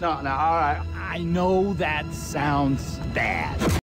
No, no, all right. I know that sounds bad.